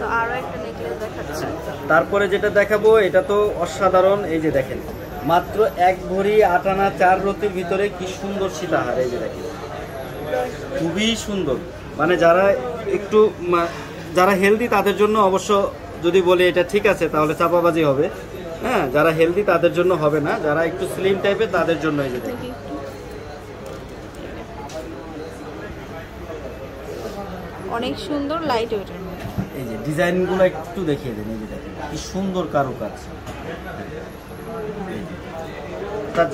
তো আরও একটা নেকলেস দেখাচ্ছে। তারপরে যেটা দেখাবো এটা তো অসাধারণ। এই যে দেখেন মাত্র এক ভরি আটানা চার রতির ভিতরে কি সুন্দর সীতাহার এই যে দেখেন। খুবই সুন্দর। মানে যারা একটু যারা হেলদি তাদের জন্য অবশ্য যদি বলে এটা ঠিক আছে তাহলে চাপাবাজি হবে। হ্যাঁ যারা হেলদি তাদের জন্য হবে না। যারা একটু স্লিম টাইপের তাদের জন্য এই যে দেখেন। অনেক সুন্দর লাইট ওয়েটের মধ্যে। এই যে ডিজাইনগুলো একটু দেখিয়ে দেন, এই যে দেখেন, কি সুন্দর কারুকাজ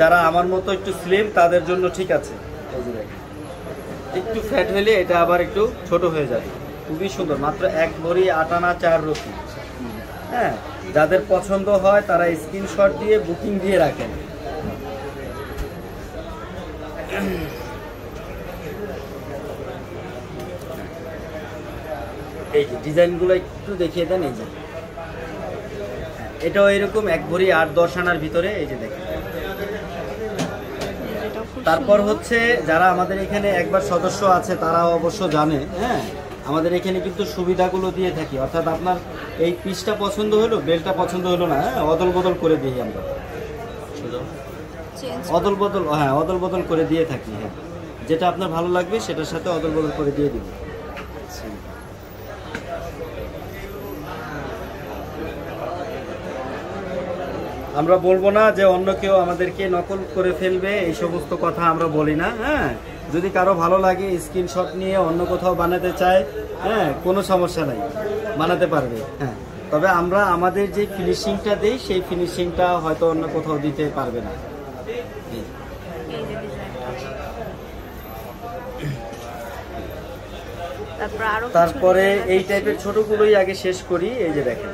যারা আমার মতো একটু স্লিম তাদের জন্য ঠিক আছে। এই যে দেখেন, একটু ফ্যাট হলে এটা আবার একটু ছোট হয়ে যাবে। খুবই সুন্দর, মাত্র এক ভরি আটানা চার রতি হ্যাঁ যাদের পছন্দ হয়, তারা স্ক্রিনশট দিয়ে বুকিং দিয়ে রাখেন। এই যে ডিজাইনগুলো একটু দেখিয়ে দেন এই যে। এটাও এরকম এক ভরি আট দশ আনার ভিতরে এই যে দেখেন। তারপর হচ্ছে যারা আমাদের এখানে একবার সদস্য আছে তারা অবশ্য জানে হ্যাঁ? আমাদের এখানে কিন্তু সুবিধাগুলো দিয়ে থাকি। অর্থাৎ আপনার এই পিসটা পছন্দ হলো বেলটা পছন্দ হলো না হ্যাঁ? অদল বদল করে দিই আমরা। অদল বদল হ্যাঁ অদল বদল করে দিয়ে থাকি হ্যাঁ। যেটা আপনার ভালো লাগবে সেটার সাথে অদল বদল করে দিয়ে দিব। আমরা বলব না যে অন্য কেউ আমাদেরকে নকল করে ফেলবে এই সমস্ত কথা আমরা বলি না হ্যাঁ? যদি কারও ভালো লাগে স্ক্রিনশট নিয়ে অন্য কোথাও বানাতে চায় হ্যাঁ কোনো সমস্যা নাই বানাতে পারবে হ্যাঁ। তবে আমরা আমাদের যে ফিনিশিংটা দিই সেই ফিনিশিংটা হয়তো অন্য কোথাও দিতে পারবে না। তারপরে এই টাইপের ছোটগুলোই আগে শেষ করি এই যে দেখেন।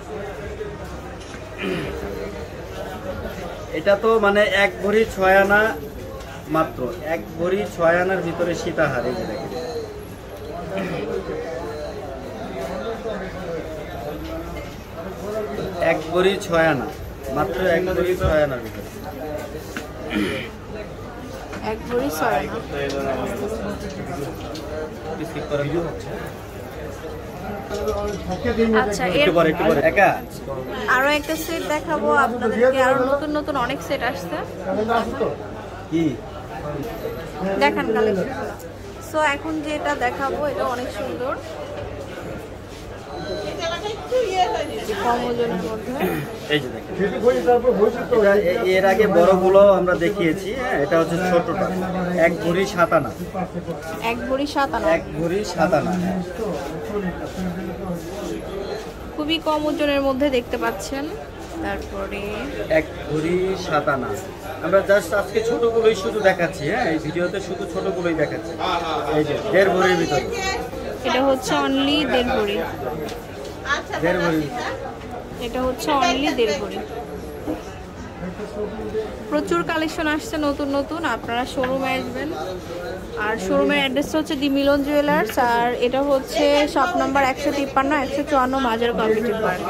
এটা তো মানে এক ভরি ছয় আনা মাত্র এক ভরি ছয় আনার ভিতরে সীতাহার এই দেখেন। এক ভরি ছয় আনা মাত্র এক ভরি ছয় আনার ভিতরে। এক ভরি ছয় আনা আচ্ছা এরপর একটু পরে। একা? আরও একটা সেট দেখাবো আপনাদেরকে আরও নতুন নতুন অনেক সেট আসছে। কি? দেখান কালেকশন সো এখন যেটা দেখাবো এটা অনেক সুন্দর যে কম ওজনের মধ্যে। এই যে দেখেন। এর আগে বড়গুলো আমরা দেখিয়েছি হ্যাঁ এটা হচ্ছে ছোটটা। এক ভরি সাতানা। এক ভরি সাত আনা এক ভরি সাতানা হ্যাঁ। খুবই কম ওজনের মধ্যে দেখতে পাচ্ছেন। তারপরে এক ভরি সাতানা। আমরা জাস্ট আজকে ছোটগুলোই শুধু দেখাচ্ছি হ্যাঁ এই ভিডিওতে শুধু ছোটগুলোই দেখাচ্ছি। এই যে দেড় ভরির ভিতরে। এটা হচ্ছে অনলি দেড় ভরি। দেড় ভরি। এটা হচ্ছে অনলি দেড় ভরি। প্রচুর কালেকশন আসছে নতুন নতুন। আপনারা শোরুমে আসবেন। আর শোরুমের অ্যাড্রেসটা হচ্ছে দি মিলন জুয়েলার্স আর এটা হচ্ছে শপ নাম্বার একশো তিপ্পান্ন একশো চুয়ান্ন মাজার কমিটি পার্ক